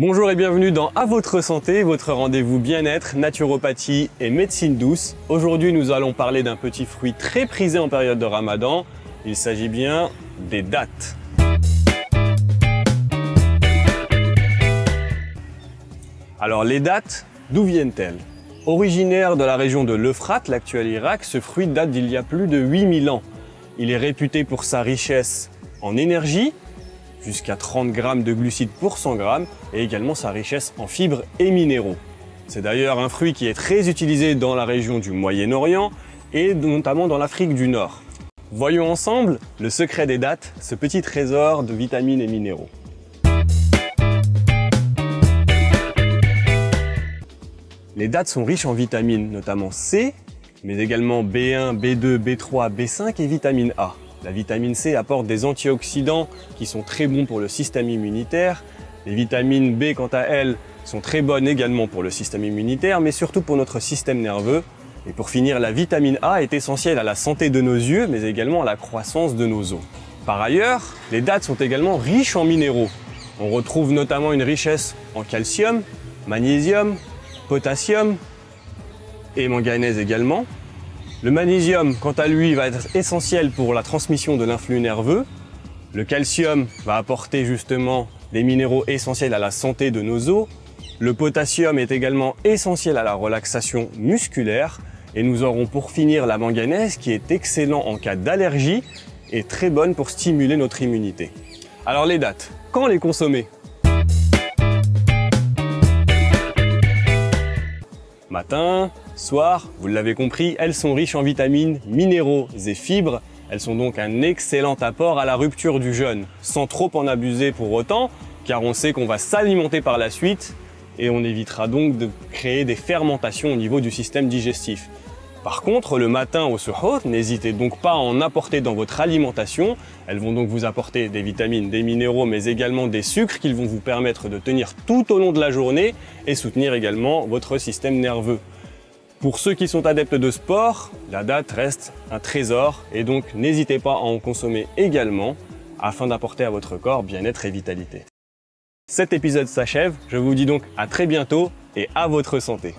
Bonjour et bienvenue dans À votre santé, votre rendez-vous bien-être, naturopathie et médecine douce. Aujourd'hui, nous allons parler d'un petit fruit très prisé en période de Ramadan. Il s'agit bien des dattes. Alors les dattes, d'où viennent-elles? Originaire de la région de l'Euphrate, l'actuel Irak, ce fruit date d'il y a plus de 8000 ans. Il est réputé pour sa richesse en énergie, jusqu'à 30 grammes de glucides pour 100 grammes, et également sa richesse en fibres et minéraux. C'est d'ailleurs un fruit qui est très utilisé dans la région du Moyen-Orient et notamment dans l'Afrique du Nord. Voyons ensemble le secret des dattes, ce petit trésor de vitamines et minéraux. Les dattes sont riches en vitamines, notamment C, mais également B1, B2, B3, B5 et vitamine A. La vitamine C apporte des antioxydants qui sont très bons pour le système immunitaire. Les vitamines B, quant à elles, sont très bonnes également pour le système immunitaire, mais surtout pour notre système nerveux. Et pour finir, la vitamine A est essentielle à la santé de nos yeux, mais également à la croissance de nos os. Par ailleurs, les dattes sont également riches en minéraux. On retrouve notamment une richesse en calcium, magnésium, potassium et manganèse également. Le magnésium, quant à lui, va être essentiel pour la transmission de l'influx nerveux. Le calcium va apporter justement des minéraux essentiels à la santé de nos os. Le potassium est également essentiel à la relaxation musculaire. Et nous aurons pour finir la manganèse qui est excellent en cas d'allergie et très bonne pour stimuler notre immunité. Alors les dates, quand les consommer? Matin, soir, vous l'avez compris, elles sont riches en vitamines, minéraux et fibres. Elles sont donc un excellent apport à la rupture du jeûne, sans trop en abuser pour autant, car on sait qu'on va s'alimenter par la suite et on évitera donc de créer des fermentations au niveau du système digestif. Par contre, le matin au suhoot, n'hésitez donc pas à en apporter dans votre alimentation. Elles vont donc vous apporter des vitamines, des minéraux, mais également des sucres qui vont vous permettre de tenir tout au long de la journée et soutenir également votre système nerveux. Pour ceux qui sont adeptes de sport, la date reste un trésor et donc n'hésitez pas à en consommer également afin d'apporter à votre corps bien-être et vitalité. Cet épisode s'achève, je vous dis donc à très bientôt et à votre santé.